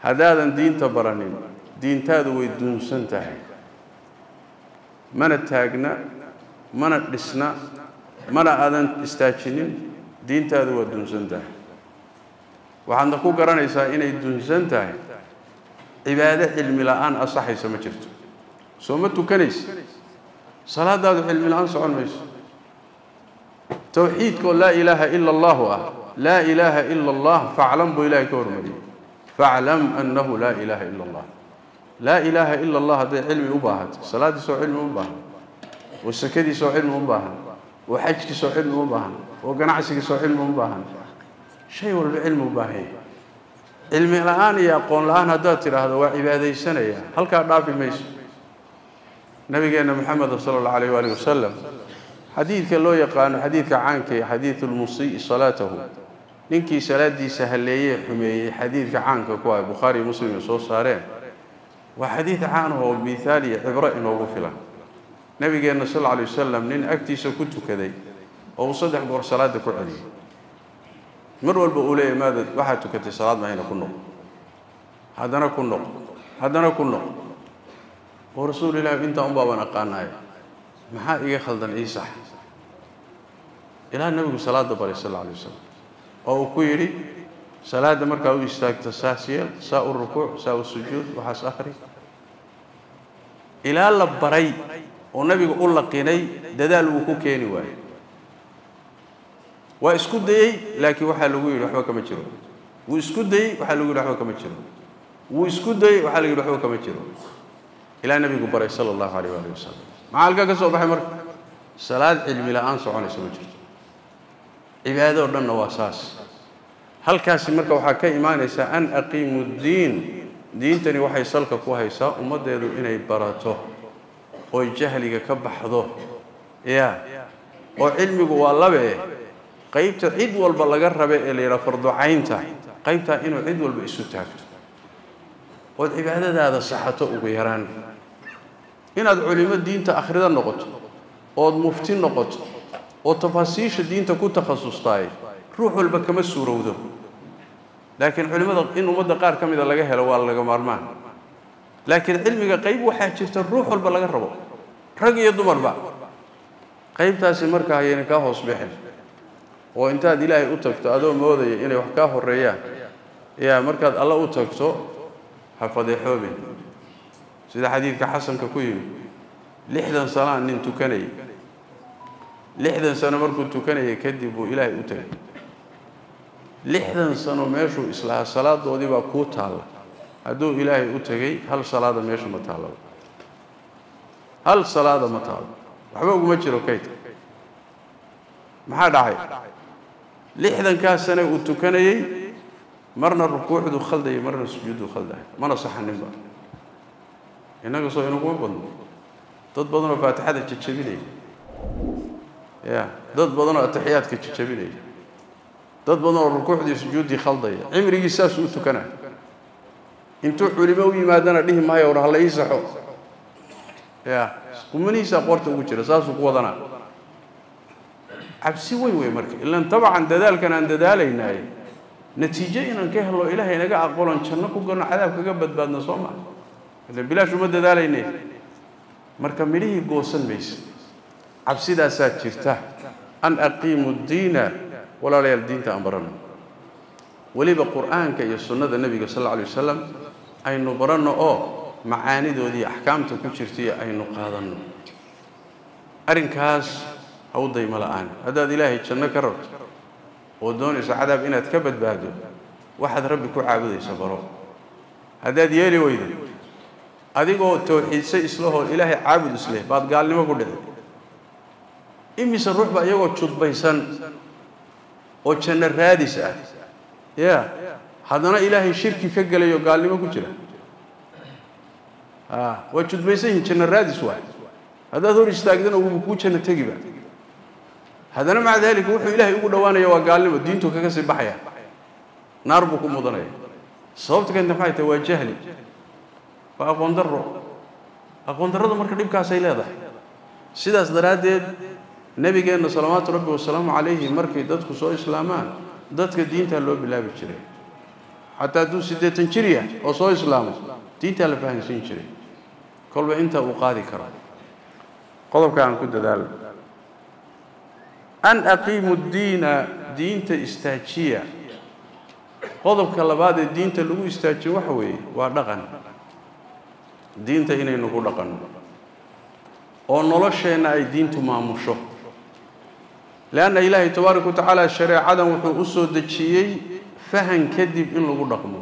هذا دين تبرنين دين تادو ويدون سنتهي من التاقنا من الاسنا من الاذن استاجنين دين تادو ويدون سنتهي وعند قوة قرانا إساء إنا يدون سنتهي عبادة علم الآن أصحي سمجرت سومتو كنيس. صلاة داد علم الآن سعون ميس. توحيدك لا إله إلا الله أه. لا إله إلا الله فاعلم بإله كورمدي. Faclam annahu laa ilaaha ila allah laa ilaaha ila allah hadday cilmi u baahato salaaddiisoo cilmi u baahan oo sakadiisoo cilmi u baahan oo xajkiisoo cilmi u baahan oo ganacsigiisoo cilmi u baahan shay walba cilmi u baahan yahay cilmi la'aan iyo aqoon la'aan haddaad tidhaahdo waa cibaadaysanaya halkaa dhaafi mayso nabigeenna moxameda sala allahu alayh waali wasalam xadiidka loo ninkii salaadiisa halleeyee xumeeyey xadiidka caanka ku ah bukhaari muslim ay soo saareen waa xadiid caan oo mihaal iyo cibro inoogu filan nabigeenna sal alla alay wasalam nin agtiisa ku tukaday oo uu saddex goor salaada ku celiyey mar walba uu leeyahy maada waxaad tukatay salaad mahayna ku noq haddana ku noq haddana ku noq oo rasuul ilahi intaa un baabaan aqaanaaya maxaa iga khaldan ii sax ilaa nabigu salaada baray sal alla alay wasalam أو كويري صلاة مركا أو إشتاك تساسية سا الركوع سا السجود وحاس أخري إلى الله بري ونبي يقول لك إني دادال وكوكيني واي وإسكود دي لكن وحالوي رحمة كما تشرو وإسكود دي وحالوي رحمة كما تشرو وإسكود دي وحالوي رحمة كما تشرو إلى النبي يقول صلى الله عليه وسلم مع القاك صوب حمر صلاة علمي لا أنصح عليه سبحانه عبادة ولا نواصاص halkaasi marka waxaa ka imaanaysaa an aqiimu ddiin diintani waxay salka ku haysaa ummaddeedu inay barato oy jahliga ka baxdo. Ya oo cilmigu waa labe. Qaybta cid walba laga rabe ee la yidhaha farducaynta qaybtaa inuu cid walba isu taagto. Ood cibaadadaada saxato ugu yaraan. Inaad culimo diinta akhrida noqoto ood mufti noqoto oo tafaasiisha diinta ku takhasustaay ruux walba kama suurowdo. Laakiin culimmada in ummadda qaar ka mida laga helo waa laga maarmaan. Laakiin cilmiga qayb waxaa jirta ruux walba laga rabo. Rag iyo dumarba qaybtaasi markaa hayayna kaa hoos bixin. Oo intaad ilaahay u tagto adoo moodaya inay wax kaa horeeyaan yaa markaad alla u tagto ha fadeexoobin. Sida xadiidka xasanka ku yimi lixdan sanaa nin tukanayay. Lixdan sano markuu tukanayay kadib buu ilaahay u tegay lixdan sano meeshuu islahaa salaadoodii baa kuu taalla hadduu ilaahay u tegay hal salaada meesha ma taallaba hal salaada ma taallo. Waxba uguma jiro kaydka maxaa dhacay? Lixdankaa sane uu tukanayey marna rukuucduu khaldayay marna sujuudduu khaldayay. Mana saxaninba. Innaga soo inaguma badno. Dad badanoo faatixada jajabinaya ya dad badanoo ataxiyaadka jajabinaya dad badan oo rukuucdii sujuuddii khaldaya. Cimrigii saasuu u intuu culimo u yimaadana dhihi maayo war hala ii saxo. Ya qumanihiisaa qoorta ugu jira saasuu ku wadanaa cabsi weyn wey marka. Ilan tabcan dadaalkan aan dadaalaynaay natiijo inaan ka helo ilaahay naga aqbalon janno ku galno cadaab kaga badbaadno soo maa ilan bilaash dadaalayne marka midhihii goosan maysa cabsidaasaa jirta. An aqiimu ddiina walaalayaal diinta aan baranno weliba qur'aanka iyo sunnada nebiga sal alla alay wasalam aynu baranno oo macaanidoodii axkaamta ku jirtaiyo aynu qaadanno. Arrinkaas ha u daymo la'aan. Haddaad ilaahay janno ka rabto oo doonayso cadaab inaad ka badbaado waxaad rabbi ku caabudaysa baro. Haddaad yeeli weydo adigoo tawxiidsay islahoo ilaahay caabud isleh baad gaalnimo ku dhici. Imise ruux baa iyagoo judbaysan oo janno raadis ah. Ya haddana ilaahay shirki ka gelayo gaalnimo ku jira. A waa judbaysan yihiin janno raadis waay haddaad hor istaagdana wuuba kuu janno tegiba haddana maca daalika wuxuu ilaahay ugu dhowaanaya waa gaalnimo diintuu kaga sii baxaya. Naar buu ku mudanaya. Sababta keenta maxay tahay? Waa jahli. Waa aqoon darro. Aqoon darrada marka dhibkaasay leedahay. Sidaas daraaddeed nebigeenna salawaatu rabbi wasalaamu calayhi markay dadku soo islaamaan dadka diintaa loo bilaabi jiray. Xataa hadduu siddeetan jir yahay oo soo islaamay diintaa la fahansiin jiray. Kolba inta uu qaadi karo. Qodobka aan ku dadaalo. An aqiimu ddiina diinta istaajiya. Qodobka labaad ee diinta lagu istaajiyo waxa weeye waa dhaqan. Diinta inaynu ku dhaqanno. Oo nolosheenna ay diintu maamusho leanna ilaahay tabaaraka wa tacaala shareecadan wuxuu u soo dejiyey fahan kadib in lagu dhaqmo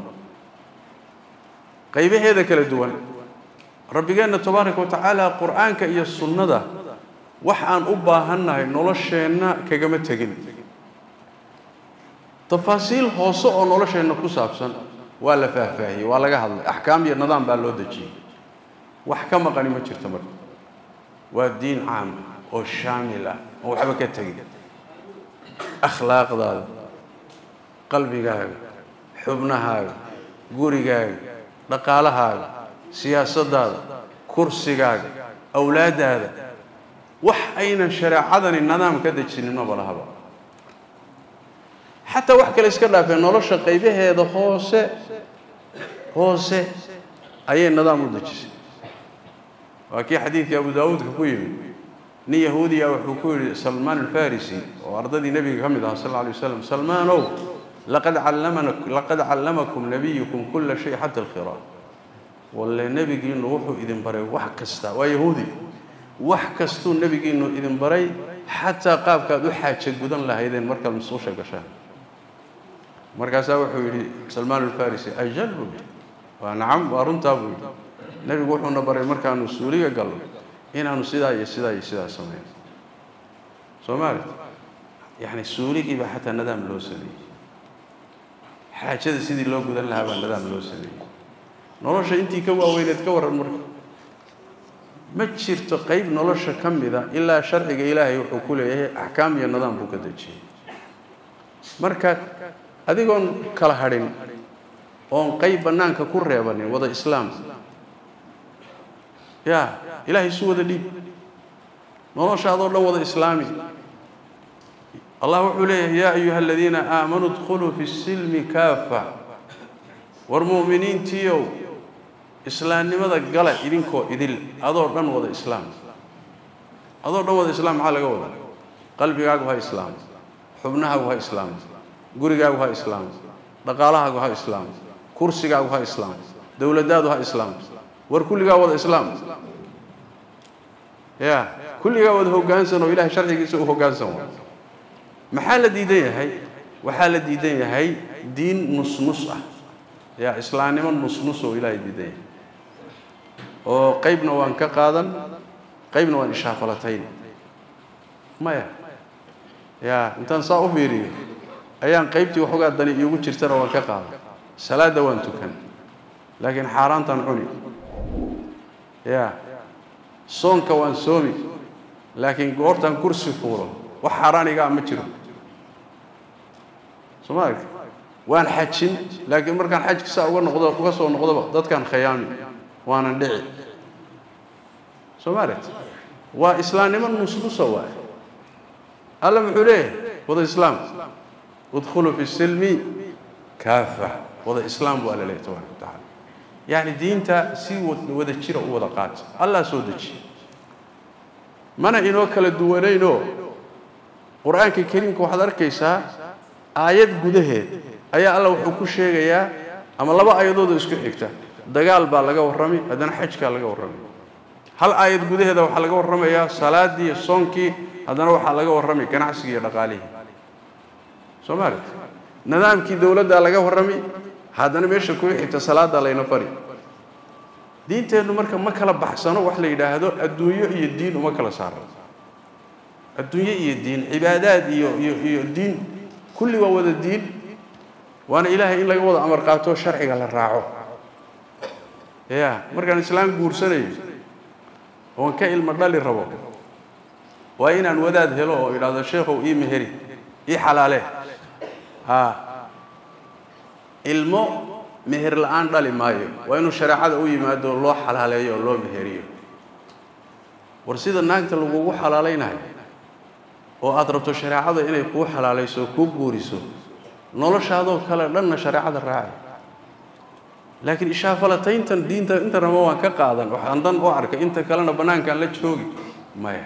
qaybaheeda kala duwan rabbigeenna tabaaraka wa tacaala qur'aanka iyo sunnada wax aan u baahannahay nolosheenna kagama tegin tafaasiil hoose oo nolosheenna ku saabsan waa la faahfaahiyey waa laga hadlay axkaam iyo nidaam baa loo dejiyey wax ka maqani ma jirto marka waa diin caam oo shaamil ah oo waxba ka tegin akhlaaqdaada qalbigaaga xubnahaaga gurigaaga dhaqaalahaaga siyaasaddaada kursigaaga awlaaddaada wax aynan shareecadani nidaam ka dejinin maba lahaba xataa wax kale iska dhaafeen nolosha qaybaheeda hoose hoose ayay nidaam u dejisay waa kii xadiidkii abu daawuudka ku yimid ني يهوديا وحكول سلمان الفارسي وارضدي النبي محمد صلى الله عليه وسلم سلمان أو لقد علمنا لقد علمكم نبيكم كل شيء حتى القراءة ولا نبي انه وحو اذن بري وحكستا ويهودي وحكستو نبي انه اذن بري حتى قاب كاد حاجة جدا لها اذن مركا المصوشة مركز مركا ساوحو سلمان الفارسي أجل بي ونعم وارنت ابو نبي وحو نبري مركا نسوريا قالوا inaanu sidaa iyo sidaa iyo sidaa samayn soomaali yacni suuligiiba xataa nidaam loo sameeyey xaajada sidii loo gudan lahaa baa nidaam loo sameeyey nolosha intii ka waaweyneed ka warran marka ma jirto qayb nolosha ka mida ilaa sharciga ilaahay wuxuu ku leeyahay axkaam iyo nidaam buu ka dejiyey marka adigoon kala hadhin oon qayb bannaanka ku reebanin wada islaam ya ilaahay isu wada dhiib. Noloshaadoo dhan wada islaami. Allah wuxuu leeyahay yaa ayuha aladiina aamanuu dkhuluu fi silmi kaafa. War mu'miniintiiow islaamnimada gala idinkoo idil adoo dhan wada islaam. Adoo dhan wada islaam maxaa laga wada qalbigaagu ha islaam xubnahaagu ha islaam gurigaagu ha islaam dhaqaalahaagu ha islaam kursigaagu ha islaam dowladdaadu ha islaam war kulligaa wada islaam ya kulligaa wada hoggaansan oo ilahay sharcigiisa u hoggaansan waa maxaa la diidan yahay? Waxaa la diidan yahay diin nusnus ah. Ya islaamnimo nusnus oo ilaahay diidan yahay. Oo qaybna waan ka qaadan qaybna waan ishaafalatayn maya. Ya intaan saa u fiiriyo ayaan qaybtii waxoogaa dani iigu jirtana waan ka qaadan. Salaadda waan tukan laakiin xaaraantaan cuni kursi fuulo wax xaaraanigaa ma jiro soo ma aragti waan xajin laakiin markaan xajka saa uga noqdo uga soo noqdoba dadkaan khayaami waanan dhici soo ma aragti waa islaamnimo nusnusa waaye alla muxuu leeyahay wada islaam udkhuluu fi silmi kaafa wada islaam buu alla leeyahy tabaraka wa yacni diinta si wada jira u wada qaata allah soo dejiye mana inoo kala duwanaynoo qur'aanka kariimka waxaad arkaysaa aayad gudaheed ayaa alla wuxuu ku sheegayaa ama laba aayadood oo isku xigta. Dagaal baa laga warrami haddana xajkaa laga warrami. Hal aayad gudaheeda waxaa laga warramayaa salaaddii soonkii haddana waxaa laga warrami ganacsigii iyo dhaqaalihii. Soo ma aragti nidaamkii dowladdaa laga warrami haddana meesha kuga xigta salaaddaa layna bari diinteennu marka ma kala baxsano wax la yidhaahdo adduunyo iyo diin uma kala saaro adduunyo iyo diin cibaadaad iyo iyo iyo diin. Kulli waa wada diin. Waana ilaahay in laga wada amar qaato sharciga la raaco. Ya markaan islaam guursanayo oon ka ilmo dhali rabo waa inaan wadaad helo oo idhaahdo sheekhow ii meheri ii xalaale. Ha ilmo meher la'aan dhali maayo. Waa inuu shareecada u yimaado loo xalaaleeyo oo loo meheriyo. War sida naagta lagugu xalaalaynayo oo aada rabto shareecada inay kuu xalaalayso kuu guuriso noloshaadoo kale dhanna shareecada raaci. Laakiin ishaafalatayntan diinta inta raba waan ka qaadan waxaan dan u arkay inta kalena bannaankaan la joogi. Maya.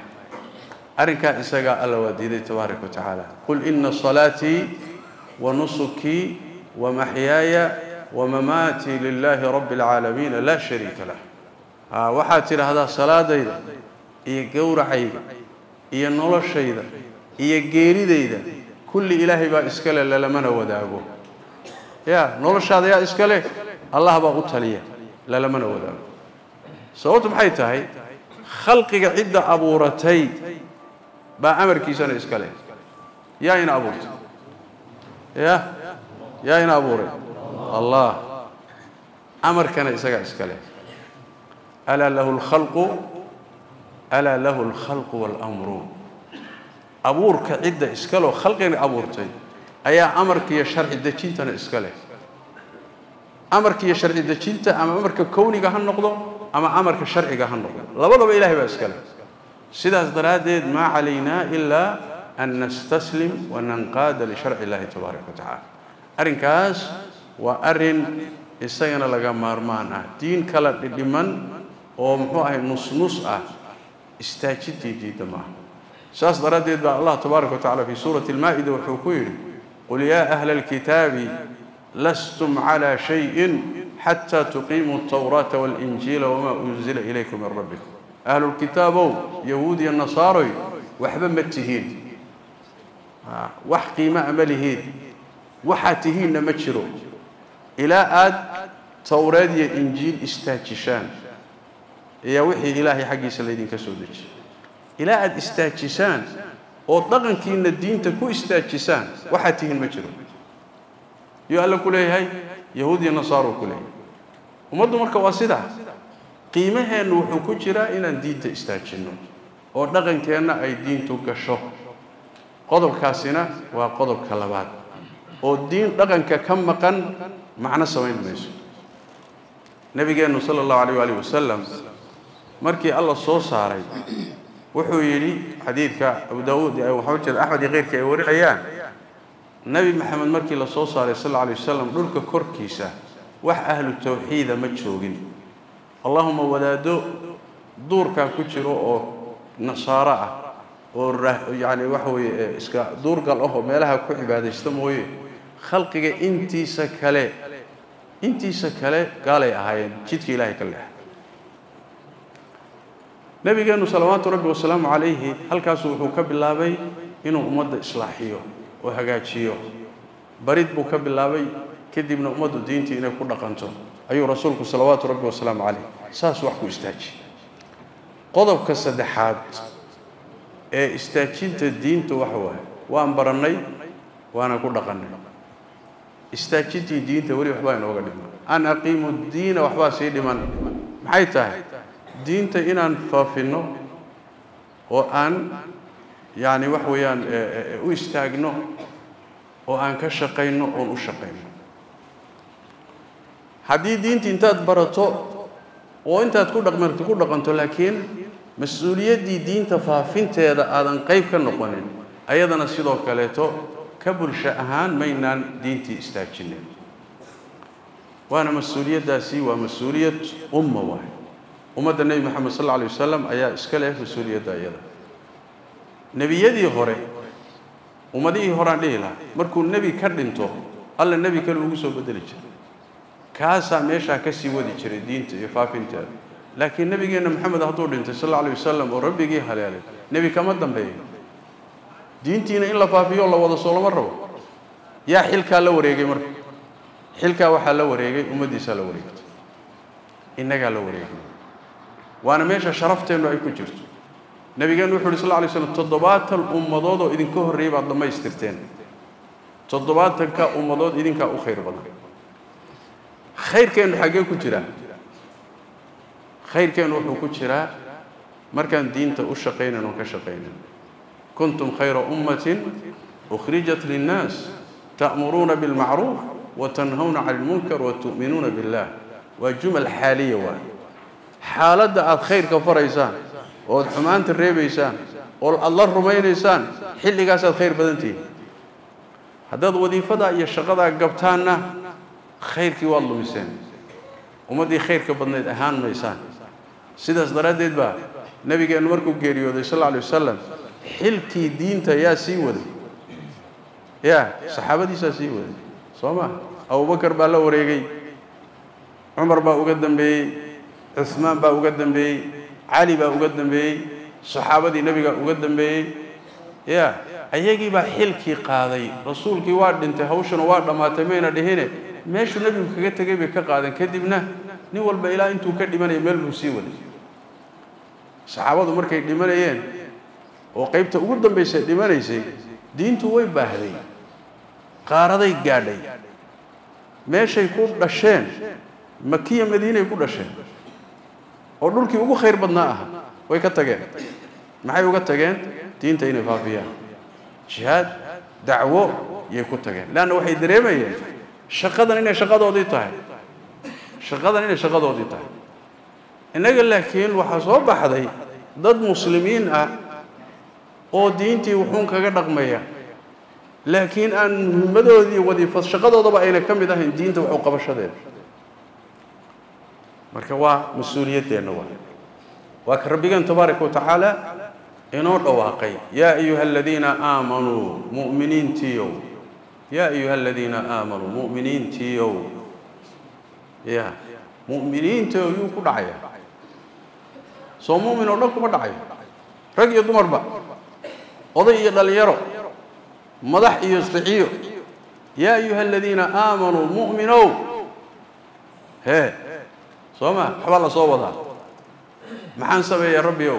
Arrinkaa isagaa alla waa diiday tabaaraka wa tacaala. Qul ina salaatii wa nusukii ومحياي ومماتي لله رب العالمين لا شريك له. ها وحات إلى هذا الصلاه ديدا هي قور عيدا هي نول الشيدا هي قيري ديدا. كل اله با اسكال للمن وداغو يا نول الشاد يا اسكال الله با قتلي للمن وداغو صوت محيتاي خلقك عدة أبورتي با أمر كيسان اسكال يا إن أبورت. يا abuuray allah amarkana isagaa iska leh alaa lahu lkhalqu alaa lahu alkhalqu waalamru abuurka cidda iskaleo khalqigana abuurtay ayaa amarka iyo sharci dejintana iska leh amarka iyo sharci dejinta ama amarka kowniga ha noqdo ama amarka sharciga ha noqdo labadaba ilahay baa iska leh sidaas daraaddeed maa calaynaa ilaa an nastaslim wananqaada lisharci illahi tabaaraka wa tacaala أرين كاس وأرين إستعينا لغا مارمانا. دين كلا تدمن ومحوه نص نص أه. استاجتي دي دماء ساس دردد الله تبارك وتعالى في سورة المائدة والحكوين قل يا أهل الكتاب لستم على شيء حتى تقيموا التوراة والإنجيل وما أنزل إليكم من ربكم. أهل الكتاب يهودي النصاري وحبا متهيد. آه، وحقي ما أمله وحاتهين لما تشروا إلى أد توراد يا إنجيل استاتشان يا وحي إلهي حقي سليدين كسودج. إلى أد استاتشان وطغن كين الدين تكو استاتشان وحاتهين ما تشروا يا الله كلي هاي؟ يهودي نصارو كلي. وما دمر كواسدة قيمة نوح كجرا إلى الدين تستاتشنو. وطغن كين أي دين تكشو. قضب كاسنا وقضب كلبات. Oo diin dhaqanka ka maqan macno samayn mayso. Nebigeennu sala allahu alayh waalihi wasalam markii alla soo saaray wuxuu yidhi xadiidka abu daawuud waxaa ujeeda axmed iyo keyrkii ay warinayaan nebi maxamed markii la soo saaray sal alla alay wasalam dhulka korkiisa wax ahlu tawxiida ma joogin. Allahuma wadaado duurkaa ku jiro oo nasaaro ah oo yacni waxa weeye iska duurgal ah oo meelaha ku cibaadaysta mooye khalqiga intiisa kale intiisa kale gaalay ahaayeen jidka ilaahay ka leehay nebigeennu salawaatu rabbi wasalaamu calayhi halkaasu wuxuu ka bilaabay inuu ummadda islaaxiyo oo hagaajiyo. Barid buu ka bilaabay kadibna ummaddu diintii inay ku dhaqanto. Ayuu rasuulku salawaatu rabbi wasalaamu calayh saas wax ku istaajiyey qodobka saddexaad ee istaajinta diinta waxa waaye waan barannay waana ku dhaqannay istaajintii diinta weli waxbaa inooga dhiman. An aqiimu diina waxbaa sii dhiman. Maxay tahay? Diinta inaan faafinno oo aan yacni wax weeyaan u istaagno oo aan ka shaqayno oon u shaqayno. Haddii diinta intaad barato oo intaad ku dhaqmarto ku dhaqanto laakiin mas'uuliyaddii diinta faafinteeda aadan qayb ka noqonin ayadana sidoo kaleeto istaajinin waana mas-uuliyaddaasi waa mas-uuliyad umma waay ummadda nebi moxamed sal alla alay wasalam ayaa iska leh mas-uuliyadda iyada nebiyadii hore ummadihii horeaan dhihi lahaa markuu nebi ka dhinto alla nebi kale ugu soo bedeli jiray kaasaa meeshaa ka sii wadi jiray diinta iyo faafinteeda laakiin nebigeenna maxamed hadduu dhintay sal alla alay wasalam oo rabbigii haleelay nebi kama dambeeyo diintiina in la faafiyo la wada soo lama rabo. Yaa xilkaa la wareegay marka. Xilkaa waxaa la wareegay ummaddiisaa la wareegtay. Innagaa la wareegay. Waana meesha sharafteennu ay ku jirto. Nebigeennu wuxu uhi sal lay slam toddobaatan ummadood oo idinka horreeyay baad dhammaystirteen. Toddobaatanka ummadood idinkaa u khayr badan. Khayrkeennu xaggee ku jiraa? Khayrkeennu wuxuu ku jiraa markaan diinta u shaqaynan ka shaqaynan كنتم خير أمة أخرجت للناس تأمرون بالمعروف وتنهون عن المنكر وتؤمنون بالله. وجمل حالية واحد حالة الخير كفريسان الريب إيسان والله رمينيسان حل قاسد خير بدنتي. هذا وظيفة يا شغلة قبتانا خير كي والله ميسان وما دي خير كبدنت أهان ميسان صدرات دراديد با نبي كان مركو جيريو صلى الله عليه وسلم. Xilkii diinta yaa sii waday. Yaa saxaabadiisaa sii waday. Soo ma? Abubakar baa la wareegay. Cumar baa uga dambeeyey. Cuhmaan baa uga dambeeyey. Cali baa uga dambeeyey. Saxaabadii nebigaa uga dambeeyey. Ya ayagii baa xilkii qaaday. Rasuulkii waa dhintay hawshana waa dhammaatay mayna dhihine. Meeshuu nebigu kaga tegay bay ka qaadeen kadibna nin walba ilaa intuu ka dhimanaya meel buu sii waday. Saxaabadu markay dhimanayeen oo qaybta ugu dambaysay dhimanaysay diintu way baahday qaaraday gaadhay. Meeshay ku dhasheen makiya madiinay ku dhasheen oo dhulkii ugu khayr badnaa aha way ka tageen. Maxay uga tageen? Diinta inay faafiyaan. Jihaad dacwo yay ku tageen. Leanna waxay dareemayeen shaqadan inay shaqadoodii tahay. Shaqadan inay shaqadoodii tahay. Innaga laakiin waxaa soo baxday dad muslimiin ah oo diintii wuxuun kaga dhaqmaya. Laakiin aan muhimmadoodii wadiifad shaqadoodaba ayna ka mid ahayn diinta waxu qabashadeeda marka waa mas'uuliyaddeenna waa. Waa ka rabbigeen tabaaraka watacaala inoo dhawaaqay yaa ayuha aladiina aamanuu mu'miniintiiow. Yaa ayuha aladiina aamanuu mu'miniintiiow. Ya mu'miniintiiow yuu ku dhacaya. Soo mu'min oo dhan kuma dhacayo rag iyo dumarba قضية لليرو مضح يستحيو يا أيها الذين آمنوا مؤمنوا. ها صوما حب الله صوبها. محن سبي يا ربي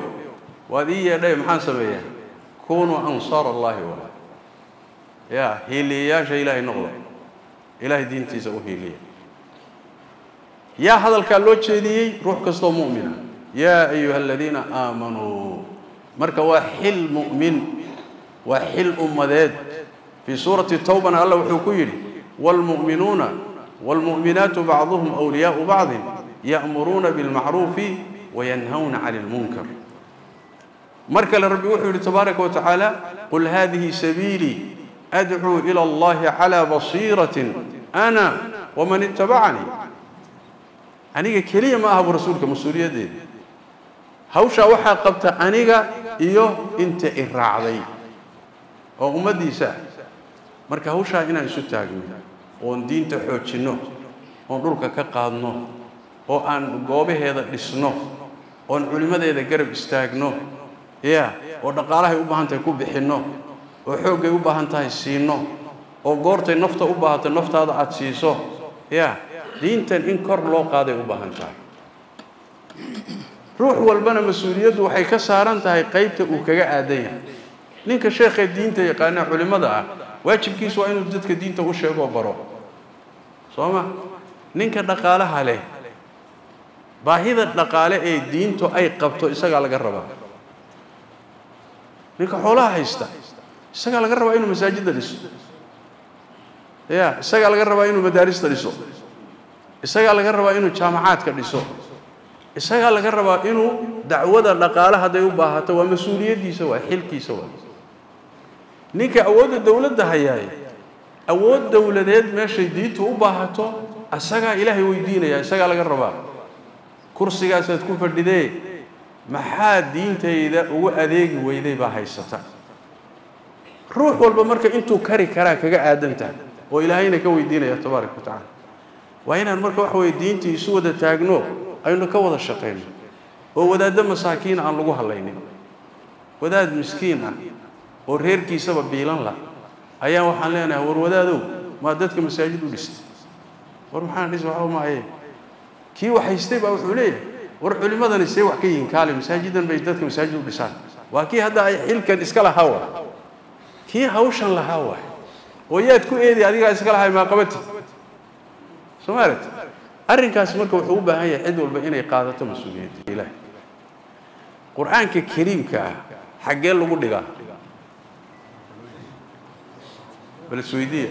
وذي يا محن سبي كونوا أنصار الله ولا. يا هيلي يا شي إلهي نغلو إلهي دين تيزو هيلي. يا هذا الكالوتش دي روح كسو مؤمنا يا أيها الذين آمنوا. مركوا حل مؤمن. وحل أمداد. في سورة التوبة الله وحكير والمؤمنون والمؤمنات بعضهم أولياء بعض يأمرون بالمعروف وينهون عن المنكر. مركل ربي وحي تبارك وتعالى قل هذه سبيلي أدعو إلى الله على بصيرة أنا ومن اتبعني. أنيقى كلية ما أبو رسولك مسؤولية دي. هوشا وحا قبت أنيقى إيوه إنت إرعضي oo ummaddiisa marka hawshaa inaan isu taagno oon diinta xoojinno oon dhulka ka qaadno oo aan goobaheeda dhisno oon culimmadeeda garab istaagno ya oo dhaqaalahay u baahan tahay ku bixinno oo xooggay u baahan tahay siinno oo goortay nafta u baahato naftaada aada siiso ya diintan in kor loo qaaday u baahan tahay. Ruux walbana mas'uuliyaddu waxay ka saaran tahay qaybta uu kaga aadan yahay ninka sheekhee diinta yaqaana culimmada ah waajibkiisu waa inuu dadka diinta u sheegoo baro. Soo ma? Ninka dhaqaalaha leh baahida dhaqaale ee diintu ay qabto isagaa laga rabaa ninka xoolaha haysta isagaa laga rabaa inuu masaajidda dhiso. Ya isagaa laga rabaa inuu madaarista dhiso. Isagaa laga rabaa inuu jaamacaadka dhiso. Isagaa laga rabaa inuu dacwada dhaqaale hadday u baahato waa mas'uuliyaddiisa waa xilkiisa waa ninka awoodda dowladda hayaay awood dowladeed meeshay diintu u baahato isagaa ilaahay weydiinaya isagaa laga rabaa. Kursigaasaad ku fadhidee maxaa diintayda ugu adeegi weyday baa haysata. Ruux walba marka intuu kari karaa kaga aadan tahay oo ilaahayna ka weydiinaya tabaaraka wa tacaala. Waa inaan marka waxa weye diintii isu wada taagno aynu ka wada shaqayno. Oo wadaaddo masaakiin aan lagu hadlaynin wadaad miskiin ah oo reerkiisaba biilan la. Ayaan waxaan leenahay war wadaadow maa dadka masaajid u dhistay. War maxaan dhis waxba maaye kii wax haystay baa wuxuu leeyahay war culimmadani see wax ka yihiin kaale masaajidan bay dadka masaajid u dhisaan. Waa kii hadda ay xilkan iska lahaa wa kii hawshan lahaa waay oo yaad ku eedi adigaa iska lahay maa soo maarat arrinkaas marka wuxuu u baahan yahay cid walba inay qaadato mas'uuliyadda ilaahay. Qur'aanka kariimka ah xaggee lagu dhigaa bal isweydiiya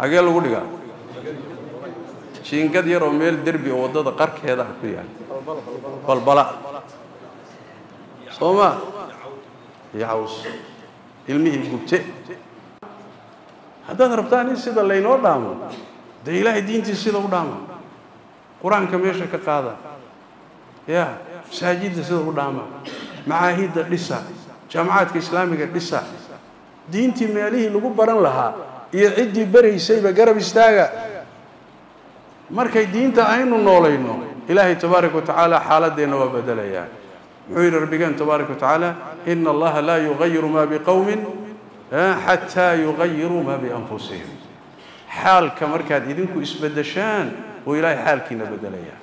xaggee lagu dhigaa? Jiingad yar oo meel derbi oo waddada qarkeeda ku yaal. Balbala. Soo ma yacaws ilmihii gubte. Haddaad rabtaan in sida laynoo dhaamo dee ilaahay diintiisa sida u dhaama qur'aanka meesha ka qaada. Ya masaajidda sida u dhaama. Macaahidda dhisa. Jaamacaadka islaamiga dhisa diintii meelihii lagu baran lahaa iyo ciddii beraysayba garab istaaga. Markay diinta aynu noolayno ilaahay tabaaraka wa xaaladeenna waa bedelayaa. Muxuu yidhi rabbigeen tabaaraka wa ina allaha laa yugayiru ma biqowmin xataa yugayiruu ma bianfusihim. Xaalka markaad idinku isbeddeshaan oo ilaahay xaalkiina bedelayaa.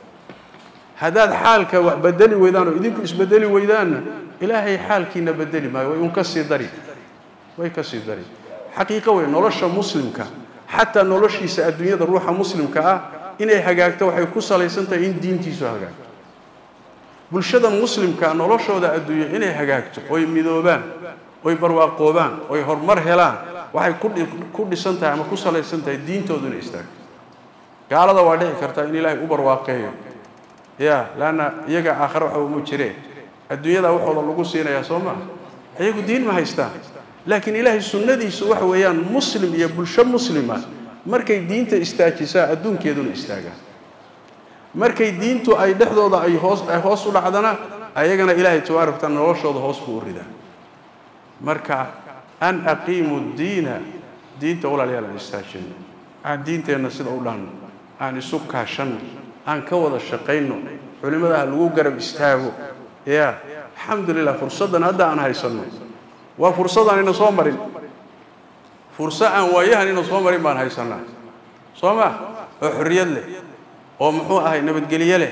Haddaad xaalka wax bedeli weydaan oo idinku isbedeli weydaanna ilaahay xaalkiina bedeli maayo way un ka sii dari way ka sii dari. Xaqiiqo wey nolosha muslimka xataa noloshiisa adduunyada ruuxa muslimka ah inay hagaagto waxay ku salaysan tahay in diintiisu hagaagto. Bulshada muslimka noloshooda adduunyo inay hagaagto oy midoobaan oy barwaaqoobaan oy horumar helaan waxay ku dhisan tahay ama ku salaysan tahay diintoodu inay istaagto gaalada waa dhici kartaa in ilaahay u barwaaqeeyo. Ya laanna iyaga aakhare waxa uma jireen adduunyada waxooda lagu siinayaa soo maa iyagu diin ma haystaan laakiin ilaahay sunnadiisu waxa weeyaan muslim iyo bulsho muslima markay diinta istaajisaa adduunkeeduna istaagaa. Markay diintu ay dhexdooda ay hoos ay hoos u dhacdana ayagana ilaahay tabaaraka wataala noloshooda hoos buu u ridaa. Marka an aqiimu diina diinta walaalayaal aan istaajino aan diinteenna sida u dhaanno aan isu kaashanno aan ka wada shaqayno culimmadaha lagu garab istaago. Ya alxamdulilah fursaddan hadda aan haysanno waa fursadaan ina soo marin. Furso aan waayahan ina soo marin baan haysannaa soo ma? Oo xorriyad leh. Oo muxuu ahay? Nabadgelye leh.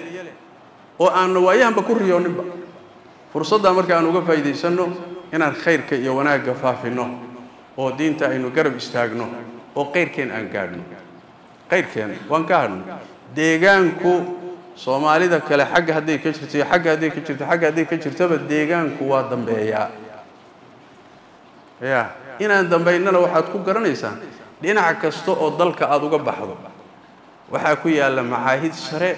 Oo aanna waayahanba ku riyooninba. Fursaddaa marka aan uga faa'iidaysanno inaan khayrka iyo wanaagga faafinno oo diinta aynu garab istaagno oo qayrkeen aan gaadhno. Qayrkeen waan ka hadhno. Deegaanku soomaalida kale xagga hadday ka jirto iyo xagga hadday ka jirto xagga hadday ka jirtaba deegaanku waa dambeeyaa ya inaan dambaynana waxaad ku garanaysaan dhinac kasta oo dalka aada uga baxdo waxaa ku yaalla macaahid sare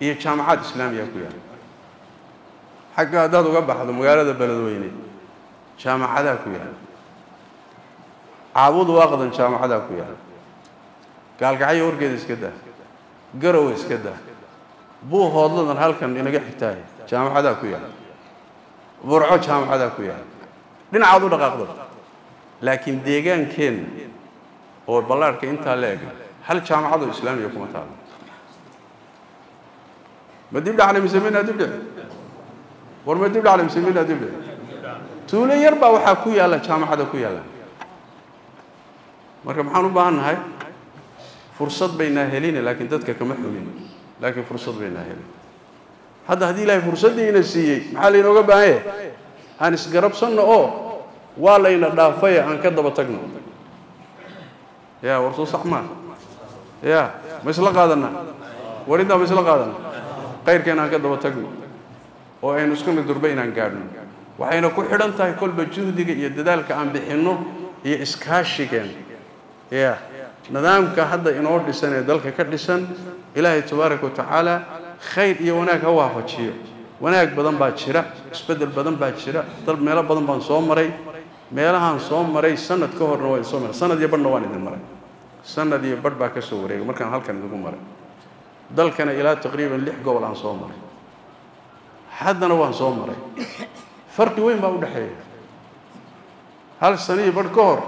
iyo jaamacad islaamiya ku yaalla. Xagga haddaad uga baxdo magaalada beledweyne jaamacadaa ku yaalla. Caabud waaqdan jaamacadaa ku yaalla. Gaalgacyo horgeeda iska daa garowe iska daa buu hoodladan halkan inaga xigtaay jaamacadaa ku yaalla. Burco jaamacadaa ku yaalla. Dhinacaad u dhaqaaqdo laakiin deegaankeenna oo ballaarhka intaa la eg hal jaamacadoo islaamiya kuma taalo ma dib dhaclay mise dib dhici war ma dib dhaclay mise dib dhici tuulo yar baa waxaa ku yaalla jaamacada ku yaalla. Marka maxaan u baahan nahay fursad baynaa helina laakiin dadka kama xumin laakiin fursad baynaa helin. Hadda haddii ilaahay fursaddiina siiyey maxaa laynooga baahan yahay? Aan isgarabsanno oo ma isla qaadana war intaa ma isla qaadana qayrkeena aan ka daba tagno oo aynu iskuna durba inaan gaadhno waxayna ku xidhan tahay kolba juhdiga iyo dadaalka aan bixinno iyo iskaashigeen ya nidaamka hadda inoo dhisan ee dalka ka dhisan ilaahay tabaaraka wa tacaala khayr iyo wanaag ha waafajiyo wanaag badan baa jira isbeddel badan baa jira dal meelo badan baan soo maray meelahaan soo maray sanad ka horna waa soo maray. Sanad iyo badhna waan idin maray. Sanad iyo badh baa ka soo wareegay. Markaan halkan idinku maray. Dalkana ilaa taqriiban lix gobol aan soo maray. Haddana waan soo maray. Farqi weyn baa u dhexeeya. Hal sano iyo badh ka hor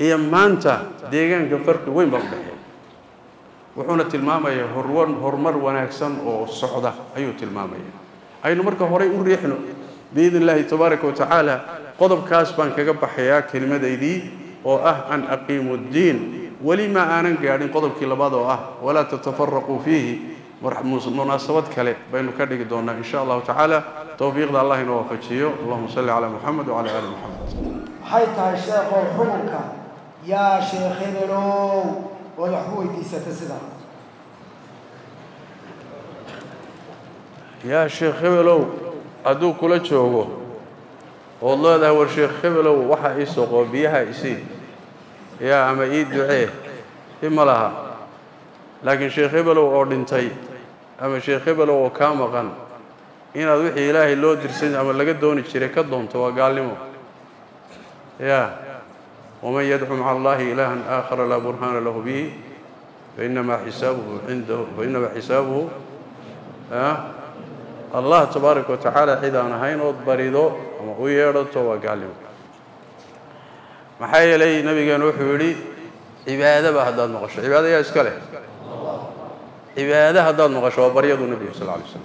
iyo maanta deegaanka farqi weyn baa u dhexeeya. Wuxuuna tilmaamayaa horwar horumar wanaagsan oo socda ayuu tilmaamaya aynu marka horay u riixno biidn illaahi tabaaraka wa qodobkaas baan kaga baxayaa kelimadaydii oo ah an aqiimu ddiin. Weli ma aanan gaadhin qodobkii labaad oo ah walaa tatafaraquu fiihi. Munaasabad kale baynu ka dhigi doonaa in sha allahu tacaala. Towfiiqda allah inoo waafajiyo allahuma salli calaa muxamed wacala ali muxamed waxay tahay sheekhow xukunka. Yaa sheekh hebelow ood wax ku weydiisata sidaa yaa sheekh hebelow hadduu kula joogo ood leedahay war sheekh hebelow waxa ii soqoo biyaha isii yaa ama ii ducee? Ima laha. Laakiin sheekh hebelow oo dhintay ama sheekh hebelow oo kaa maqan inaad wixii ilaahay loo dirsan ama laga dooni jiray ka doonto waa gaalnimo. Ya waman yadcu maca allahi ilaahan aakhara laa burhaana lahu bihi fainamaa xisaabuhu cindahu fainamaa xisaabuhu الله تبارك وتعالى حيث أن هينو بريدو أما ويردو ما محايا لي نبي قانو حولي عبادة بهذا المغشى عبادة يا إسكاله عبادة هداد المغشى وبريدو النبي صلى الله عليه وسلم.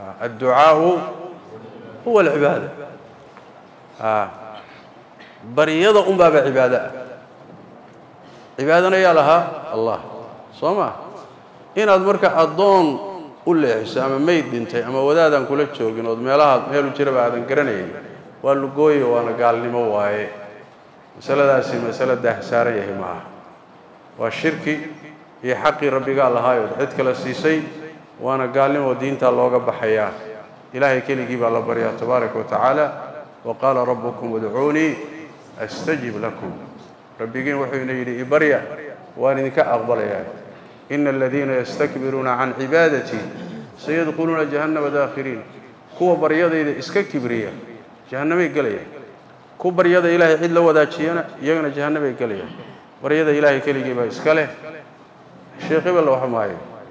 آه، الدعاء هو العبادة. آه، بريدو أم باب عبادة. عبادة يا لها الله. صوما إن أدمرك أدون u leexiso ama mayd dhintay ama wadaadaan kula joogin ood meelaha meelu jiraba aadan garanayn waa lugooyo waana gaalnimo waaye. Masaladaasi masale daahsaaran yahay maaha waa shirki iyo xaqii rabbigaa lahaayood. Cid kale siisay waana gaalnimo diintaa looga baxayaa. Ilaahay keligii baa la baryaa tabaaraka wa tacaala. Wa qaala rabbukum udcuunii astajib lakum. Rabbigiin wuxuu ina yidhi ibarya waan idinka aqbalayaa ina aladiina yastakbiruuna can cibaadatii sayadkhuluuna jahannama daakhiriin kuwa baryadayda iska kibriya jahannamay gelayaan ku baryada ilaahay cid la wadaajiyana iyagana jahannamay gelayaan baryada ilaahay keligii baa iska leh sheekh hebel wax maayo